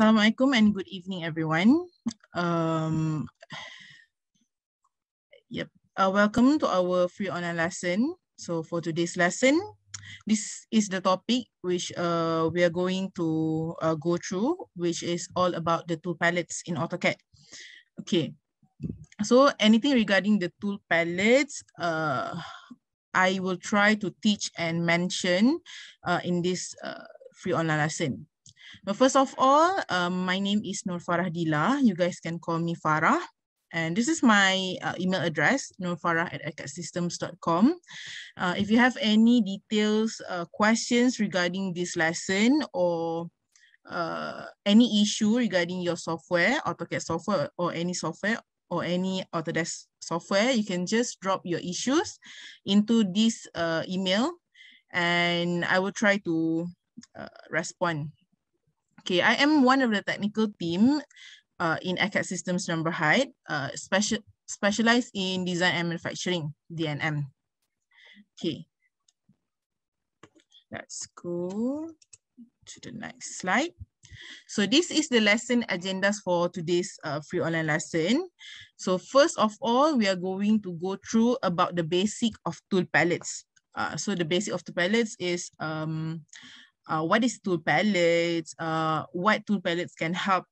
Assalamualaikum and good evening, everyone. Um, yep, uh, welcome to our free online lesson. So for today's lesson, this is the topic which uh, we are going to uh, go through, which is all about the tool palettes in AutoCAD. Okay, so anything regarding the tool palettes, uh, I will try to teach and mention uh, in this uh, free online lesson. But first of all, um, my name is Nur Farah Dila. You guys can call me Farah. And this is my uh, email address, nurfarah at acadsystems.com. Uh, if you have any details, uh, questions regarding this lesson or uh, any issue regarding your software, AutoCAD software or any software or any Autodesk software, you can just drop your issues into this uh, email and I will try to uh, respond Okay, I am one of the technical team uh, in ACAD Systems Number Height, uh, special, specialized in design and manufacturing, DNM. Okay, let's go to the next slide. So this is the lesson agendas for today's uh, free online lesson. So first of all, we are going to go through about the basic of tool palettes. Uh, so the basic of the palettes is um, uh, what is tool palettes, uh, what tool palettes can help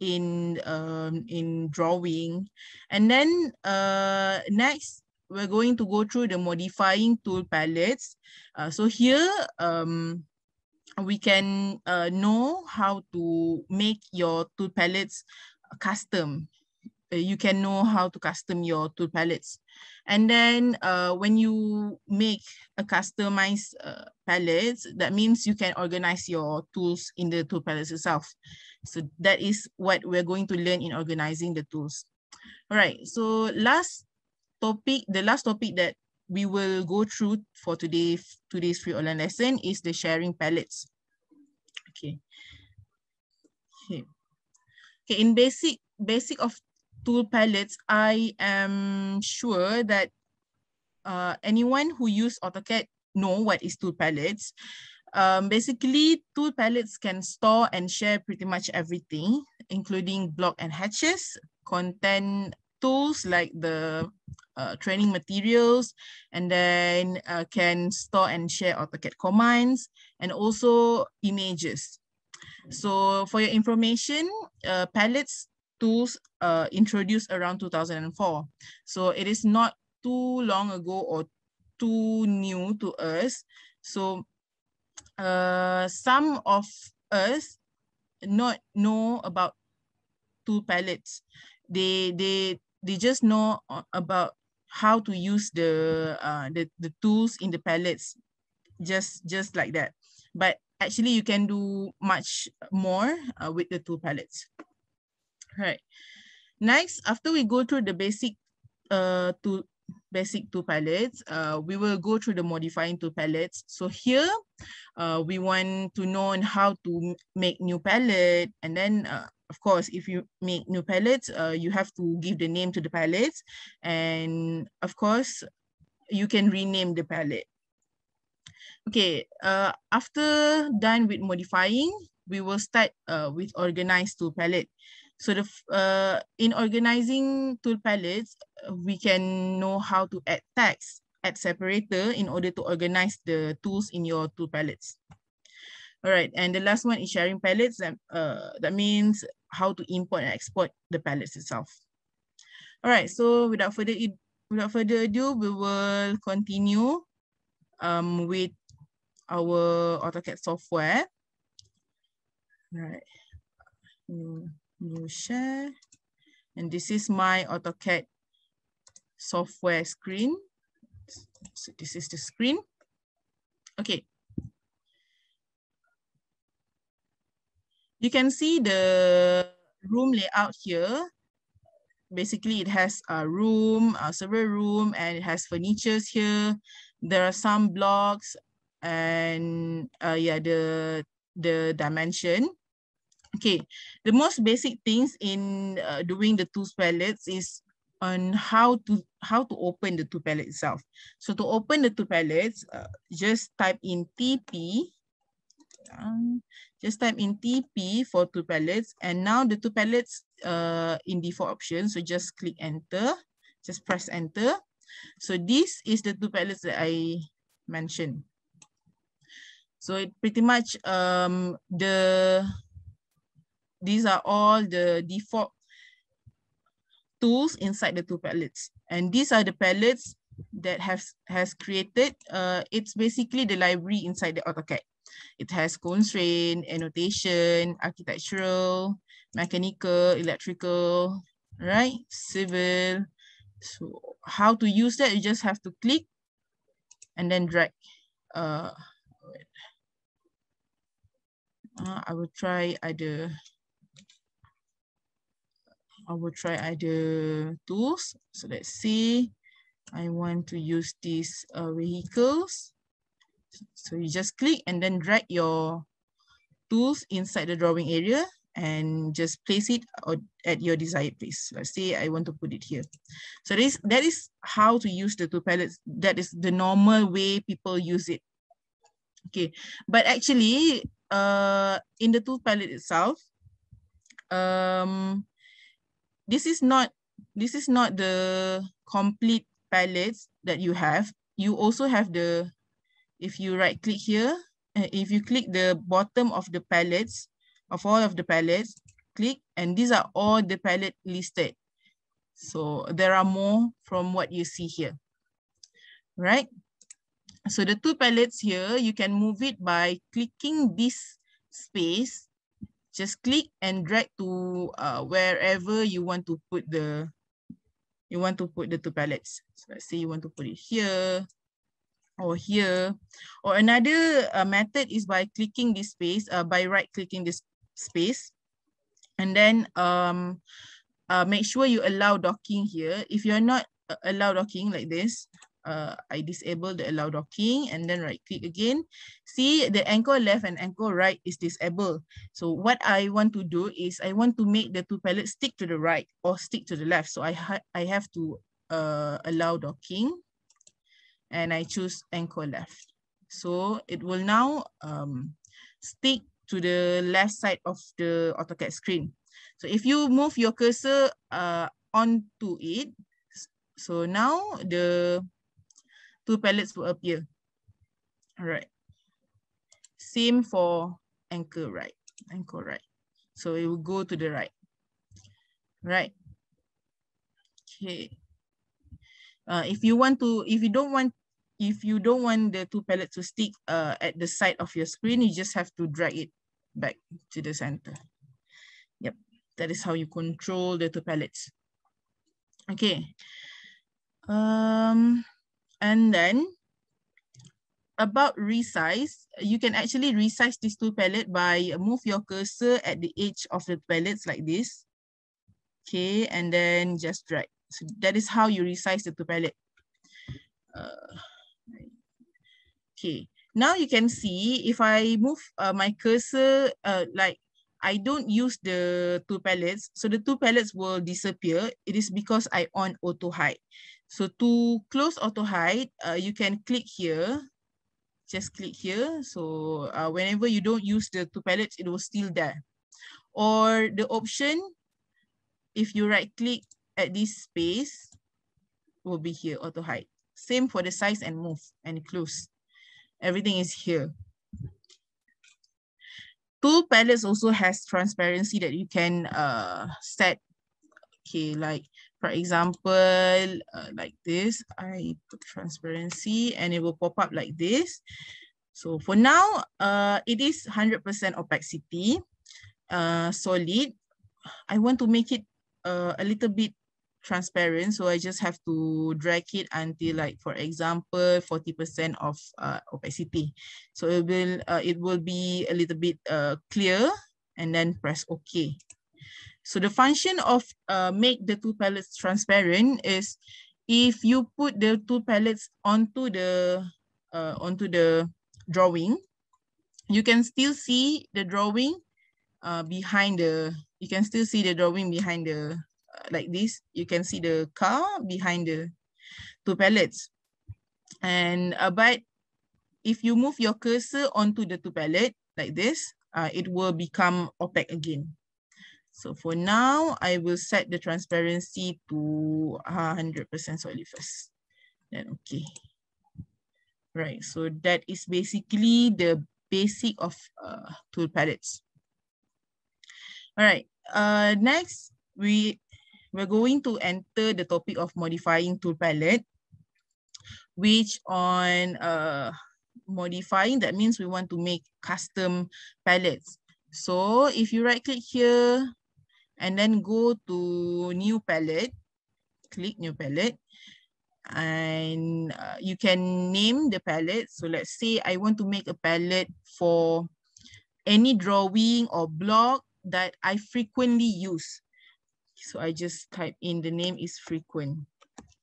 in um, in drawing. And then uh, next, we're going to go through the modifying tool palettes. Uh, so here, um, we can uh, know how to make your tool palettes custom. Uh, you can know how to custom your tool palettes. And then uh, when you make a customized uh, palettes, that means you can organize your tools in the tool palettes itself. So that is what we're going to learn in organizing the tools. All right, so last topic, the last topic that we will go through for today, today's free online lesson is the sharing palettes. Okay. Okay. Okay, in basic, basic of tool palettes, I am sure that uh, anyone who use AutoCAD know what is tool palettes. Um, basically, tool palettes can store and share pretty much everything, including block and hatches, content tools like the uh, training materials, and then uh, can store and share AutoCAD commands, and also images. So for your information, uh, palettes tools uh, introduced around 2004. So it is not too long ago or too new to us. So uh, some of us not know about tool palettes. They they they just know about how to use the uh, the the tools in the palettes, just just like that. But actually, you can do much more uh, with the tool palettes. Right. Next, after we go through the basic uh, to basic tool palettes, uh, we will go through the modifying tool palettes. So here, uh, we want to know how to make new palette. And then, uh, of course, if you make new palettes, uh, you have to give the name to the palettes. And of course, you can rename the palette. Okay, uh, after done with modifying, we will start uh, with organized tool palette. So the uh, in organizing tool palettes, we can know how to add tags, add separator in order to organize the tools in your tool palettes. All right, and the last one is sharing palettes. And, uh, that means how to import and export the palettes itself. All right, so without further without further ado, we will continue um, with our AutoCAD software. All right. Mm new share. And this is my AutoCAD software screen. So this is the screen. Okay. You can see the room layout here. Basically, it has a room, a server room, and it has furnitures here. There are some blocks and uh, yeah, the, the dimension. Okay, the most basic things in uh, doing the tools palettes is on how to how to open the tool palette itself. So to open the tool palettes, uh, just type in TP Um, just type in TP for tool palettes. And now the tool palettes uh, in default option. So just click enter, just press enter. So this is the tool palettes that I mentioned. So it pretty much um, the these are all the default tools inside the tool palettes. And these are the palettes that has has created. Uh, it's basically the library inside the AutoCAD. It has constraint, annotation, architectural, mechanical, electrical, right? Civil. So how to use that, you just have to click and then drag. Uh, uh, I will try either I will try either tools. So let's see. I want to use these uh, vehicles. So you just click and then drag your tools inside the drawing area and just place it at your desired place. Let's say I want to put it here. So this, that is how to use the tool palettes. That is the normal way people use it. Okay, but actually, uh, in the tool palette itself, um, this is not this is not the complete palettes that you have. You also have the if you right click here, uh, if you click the bottom of the palettes, of all of the palettes, click, and these are all the palette listed. So there are more from what you see here, right? So the tool palettes here, you can move it by clicking this space. Just click and drag to uh, wherever you want to put the you want to put the two palettes. So let's say you want to put it here, or here. Or another uh, method is by clicking this space, uh, by right clicking this space. And then um, uh, make sure you allow docking here. If you're not uh, allow docking like this, uh, I disable the allow docking and then right click again. See the anchor left and anchor right is disabled. So what I want to do is I want to make the tool palettes stick to the right or stick to the left. So I, ha I have to uh, allow docking and I choose anchor left. So it will now um, stick to the left side of the AutoCAD screen. So if you move your cursor uh, onto it, so now the tool palettes will appear. All right. Same for anchor right, anchor right. So it will go to the right, right? Okay. Uh, if you want to, if you don't want if you don't want the tool palettes to stick uh, at the side of your screen, you just have to drag it back to the center. Yep, that is how you control the tool palettes. Okay. Um, and then about resize, you can actually resize this tool palette by move your cursor at the edge of the palettes like this. Okay, and then just drag. So that is how you resize the tool palette. Uh, Okay, now you can see if I move uh, my cursor, uh, like I don't use the tool palettes, so the tool palettes will disappear. It is because I on auto hide. So to close or to hide, uh, you can click here. Just click here. So uh, whenever you don't use the tool palettes, it will still there. Or the option, if you right click at this space, will be here, auto hide. Same for the size and move and close. Everything is here. Tool palettes also has transparency that you can uh, set. Okay, like for example, uh, like this, I put transparency and it will pop up like this. So for now, uh, it is 100% opacity, uh, solid. I want to make it uh, a little bit transparent. So I just have to drag it until like, for example, 40% of uh, opacity. So it will, uh, it will be a little bit uh, clear and then press OK. So the function of uh, make the tool palettes transparent is if you put the tool palettes onto the uh, onto the drawing, you can still see the drawing uh, behind the, you can still see the drawing behind the like this, you can see the car behind the tool palettes. And uh, but if you move your cursor onto the tool palette, like this, uh, it will become opaque again. So for now, I will set the transparency to 100% solid first. Then okay. Right, so that is basically the basic of uh, tool palettes. All right, uh, next we, we're going to enter the topic of modifying tool palette, which on uh, modifying, that means we want to make custom palettes. So if you right click here and then go to new palette, click new palette, and uh, you can name the palette. So let's say I want to make a palette for any drawing or block that I frequently use. So I just type in the name is frequent.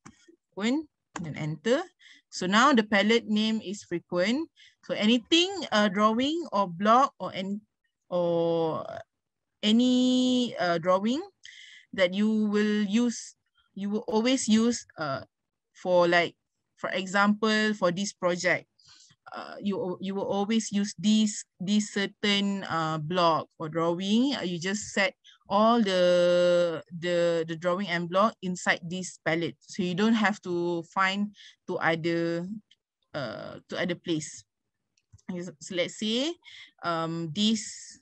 Frequent, then enter. So now the palette name is frequent. So anything uh, drawing or block or any or any uh, drawing that you will use, you will always use uh, for like, for example, for this project, uh, you you will always use this this certain uh, block or drawing. Uh, you just set all the the the drawing and block inside this palette so you don't have to find to other uh to other place so let's say um this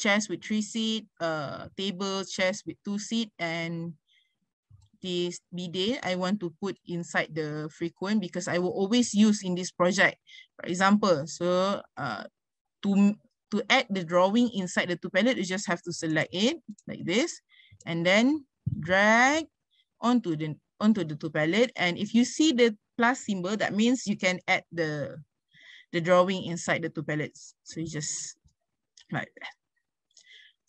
chest with three seat uh table chest with two seat and this bidet I want to put inside the frequent because I will always use in this project. For example, so uh, to to add the drawing inside the tool palette, you just have to select it like this and then drag onto the onto the tool palette. And if you see the plus symbol, that means you can add the, the drawing inside the tool palettes. So you just like that.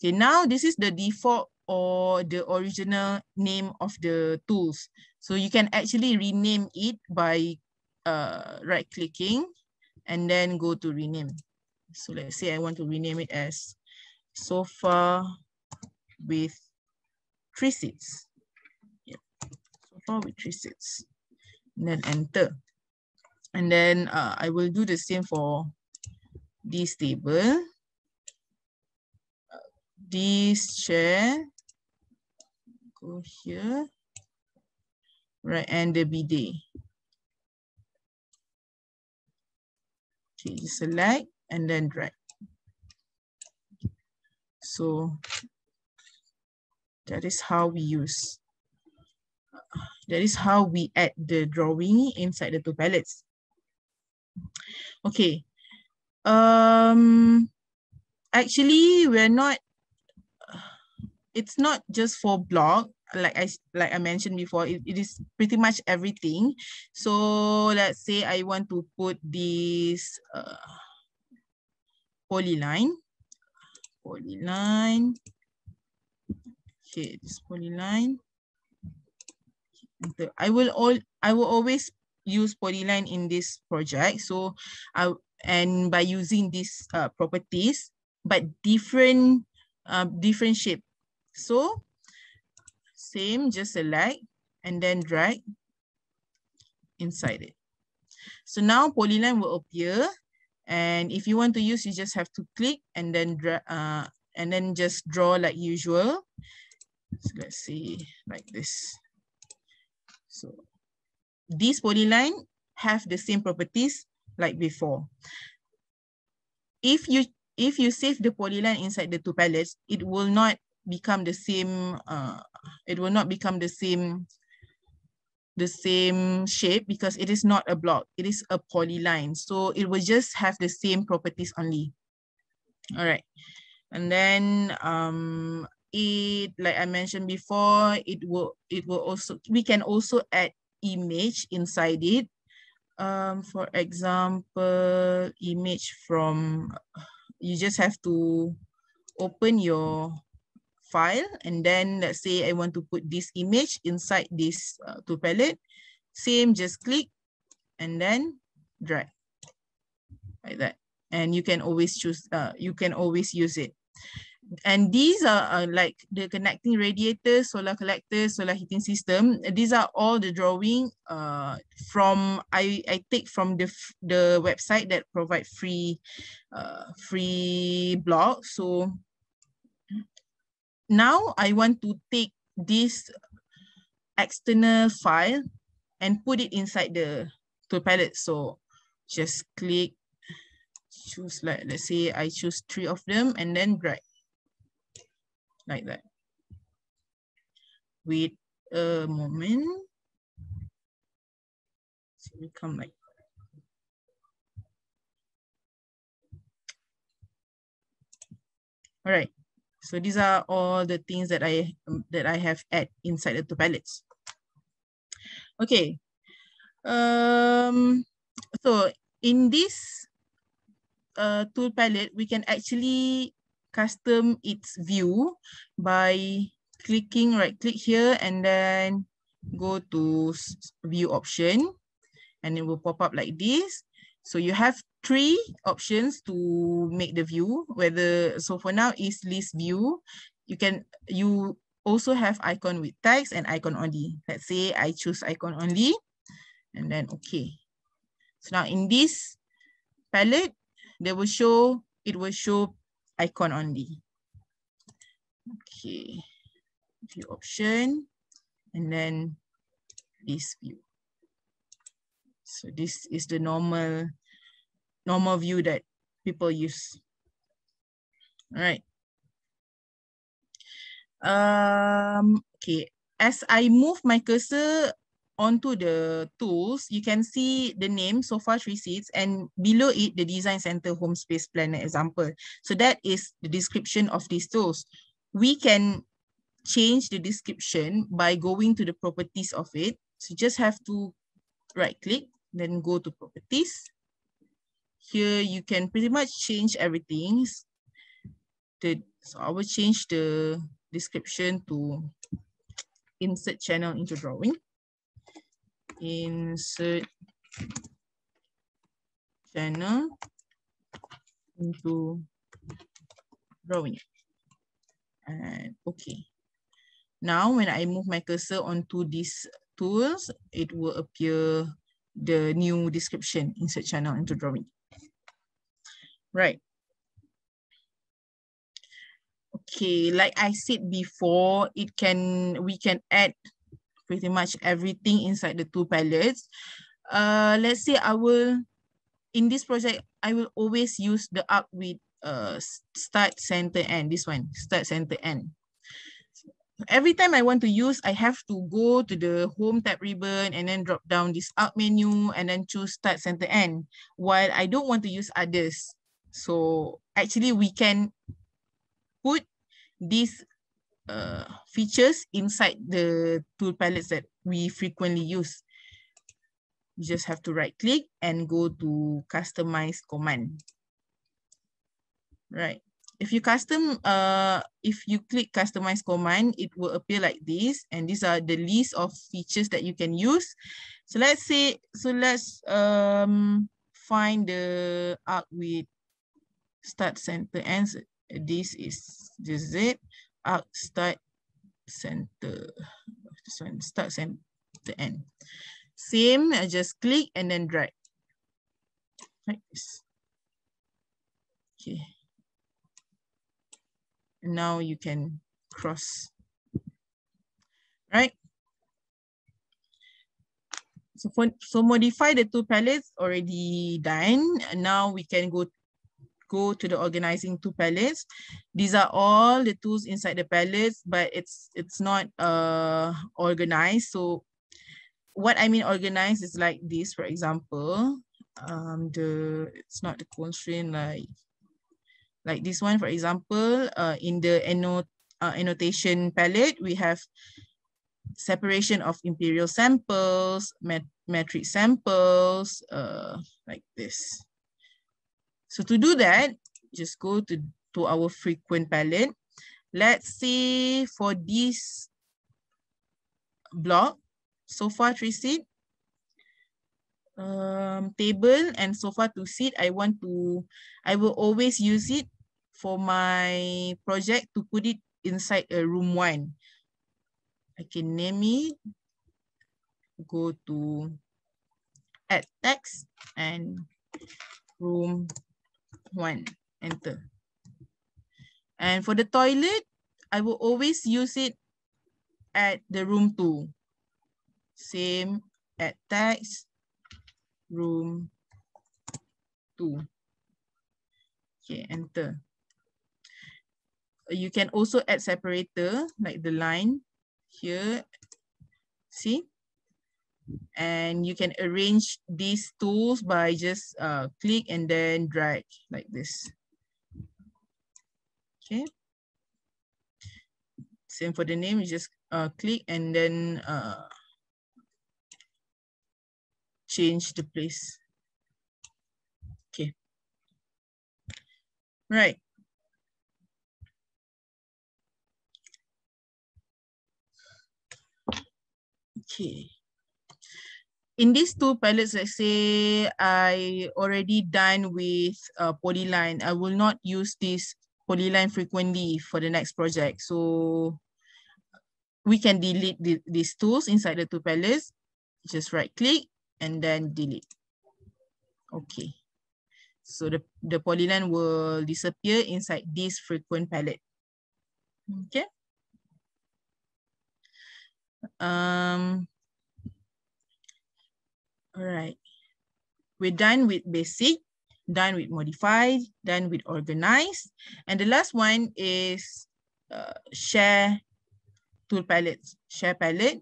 Okay, now this is the default or the original name of the tools. So you can actually rename it by uh, right clicking and then go to rename. So let's say I want to rename it as sofa with three seats. Yeah, sofa with three seats. And then enter. And then uh, I will do the same for this table. This chair. Go here. Right, and the bidet. Okay, select and then drag. So that is how we use. That is how we add the drawing inside the tool palettes. Okay. Um, actually, we're not, it's not just for block, like I like I mentioned before, it, it is pretty much everything. So let's say I want to put this uh, polyline. Polyline. Okay, this polyline. I will all I will always use polyline in this project. So I and by using these uh, properties, but different uh, different shape. So same, just select and then drag inside it. So now polyline will appear and if you want to use, you just have to click and then uh, and then just draw like usual. So let's see like this. So this polyline have the same properties like before. If you if you save the polyline inside the tool palettes, it will not become the same. Uh, it will not become the same the same shape because it is not a block, it is a polyline. So it will just have the same properties only. All right. And then um, it, like I mentioned before, it will, it will also, we can also add image inside it. Um, for example, image from, you just have to open your file and then let's say I want to put this image inside this uh, tool palette. Same, just click and then drag like that. And you can always choose, uh, you can always use it. and these are uh, like the connecting radiators, solar collectors, solar heating system. These are all the drawing uh, from I, I take from the the website that provide free uh, free block. So now I want to take this external file and put it inside the tool palette. So just click, choose like, let's say I choose three of them and then drag like that. Wait a moment. So we come like All right. So these are all the things that I um, that I have add inside the tool palettes. Okay. Um. So in this uh, tool palette, we can actually custom its view by clicking right click here and then go to view option and it will pop up like this. So you have three options to make the view, whether, so for now is list view. You can, you also have icon with text and icon only. Let's say I choose icon only and then okay. So now in this palette, they will show, it will show icon only. Okay, view option, and then this view. So this is the normal, normal view that people use. All right. Um, okay, as I move my cursor onto the tools, you can see the name SOFA three seats and below it, the design center home space planner example. So that is the description of these tools. We can change the description by going to the properties of it. So you just have to right click, then go to properties. Here you can pretty much change everything. The, so I will change the description to insert channel into drawing insert channel into drawing. And okay. Now when I move my cursor onto these tools, it will appear the new description, insert channel into drawing. Right. Okay, like I said before, it can we can add pretty much everything inside the two palettes. Uh, let's say I will, in this project, I will always use the arc with uh, start, center, end. This one, start, center, end. Every time I want to use, I have to go to the home tab ribbon and then drop down this arc menu and then choose start, center, end. While I don't want to use others. So actually we can put these uh, features inside the tool palettes that we frequently use. You just have to right click and go to customize command. Right. If you custom, uh, if you click customize command, it will appear like this. And these are the list of features that you can use. So let's say, so let's um, find the arc with start center ends. This is this is it arc start center. One start center end. Same, I just click and then drag. Like this. Okay. Now you can cross. Right? So for so modify the tool palettes already done. And now we can go go to the organizing tool palettes. These are all the tools inside the palettes, but it's it's not uh organized. So what I mean organized is like this, for example. Um, the it's not the constraint like like this one, for example, uh, in the annot uh, annotation palette, we have separation of imperial samples, met metric samples, uh, like this. So to do that, just go to, to our frequent palette. Let's say for this block, sofa three seat, um, table and sofa to sit. I want to, I will always use it for my project to put it inside a room one. I can name it, go to add text and room one, enter. And for the toilet, I will always use it at the room two. Same add text, room two. Okay, enter. You can also add separator like the line here. See? And you can arrange these tools by just uh, click and then drag like this. Okay. Same for the name, you just uh, click and then uh, change the place. Okay. Right. Okay. In these tool palettes, let's say I already done with uh, polyline. I will not use this polyline frequently for the next project. So we can delete the, these tools inside the tool palettes. Just right click and then delete. Okay. So the, the polyline will disappear inside this frequent palette. Okay. Um, all right. We're done with basic, done with modified, done with organized. And the last one is uh, share tool palettes, share palette.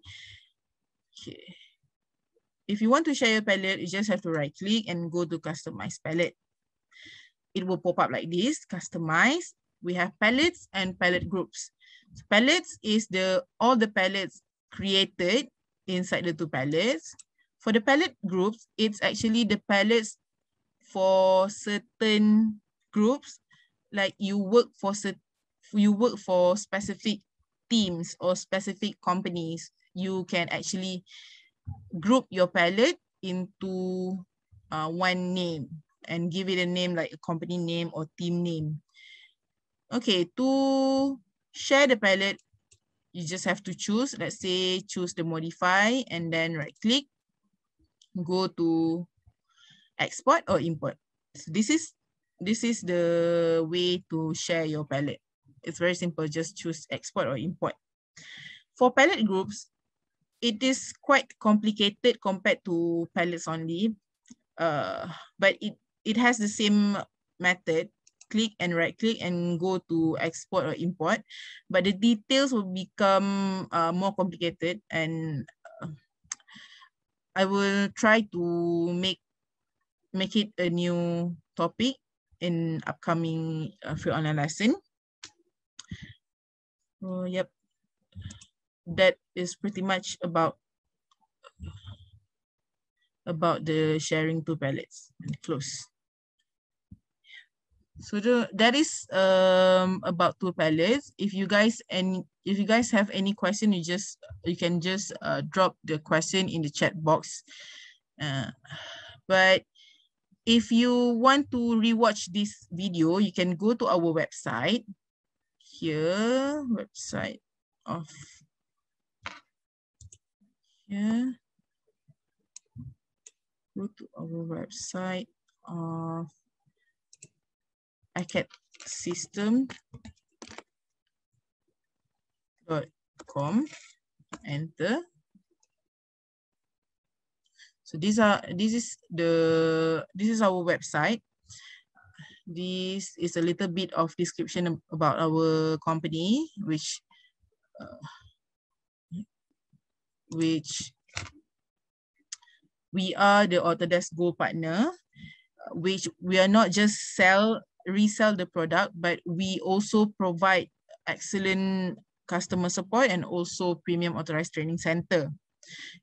Okay. If you want to share your palette, you just have to right click and go to customize palette. It will pop up like this, customize. We have palettes and palette groups. So palettes is the all the palettes created inside the tool palettes. For the palette groups, it's actually the palettes for certain groups, like you work for you work for specific teams or specific companies. You can actually group your palette into uh, one name and give it a name like a company name or team name. Okay, to share the palette, you just have to choose, let's say choose the modify and then right click, go to export or import. So this is this is the way to share your palette. It's very simple, just choose export or import. For palette groups, it is quite complicated compared to palettes only, uh, but it, it has the same method click and right click and go to export or import. But the details will become uh, more complicated and uh, I will try to make make it a new topic in upcoming uh, free online lesson. Oh, yep. That is pretty much about about the sharing tool palettes and close. So the, that is um about tool palettes. If you guys and if you guys have any question, you just you can just uh, drop the question in the chat box. Uh, but if you want to rewatch this video, you can go to our website. Here, website of here. Go to our website of ACAD system dot com. Enter. So these are this is the this is our website. This is a little bit of description about our company which uh, which we are the Autodesk Gold partner which we are not just sell resell the product, but we also provide excellent customer support and also premium authorized training center.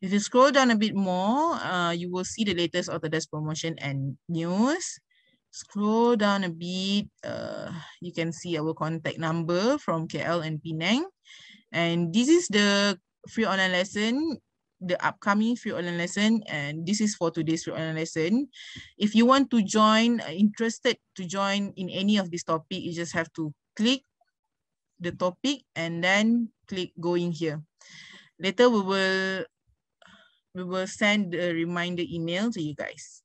If you scroll down a bit more, uh, you will see the latest Autodesk promotion and news. Scroll down a bit, uh, you can see our contact number from KL and Penang. And this is the free online lesson. the upcoming free online lesson and this is for today's free online lesson. If you want to join, uh, interested to join in any of this topic, you just have to click the topic and then click going here. Later we will we will send a reminder email to you guys.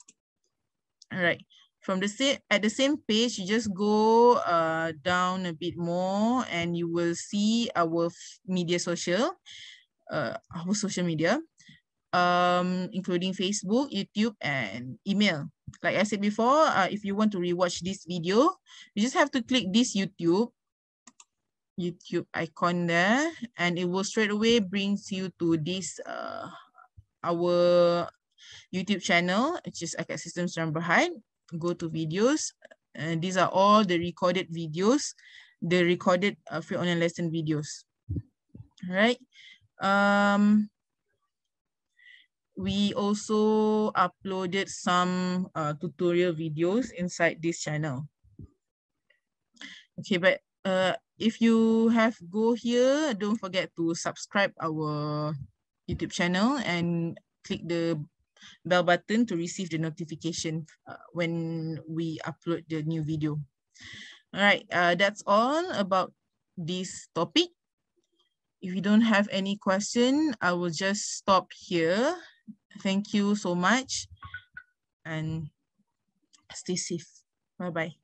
All right. From the same at the same page, you just go uh, down a bit more and you will see our media social uh, our social media, um, including Facebook, YouTube, and email. Like I said before, uh, if you want to rewatch this video, you just have to click this YouTube, YouTube icon there, and it will straight away brings you to this uh, our YouTube channel, which is Acad Systems Sdn Bhd. Go to videos, and these are all the recorded videos, the recorded uh, free online lesson videos. All right. Um, we also uploaded some uh, tutorial videos inside this channel. Okay, but uh, if you have go here, don't forget to subscribe our YouTube channel and click the bell button to receive the notification uh, when we upload the new video. All right, uh, that's all about this topic. If you don't have any question, I will just stop here. Thank you so much and stay safe. Bye-bye.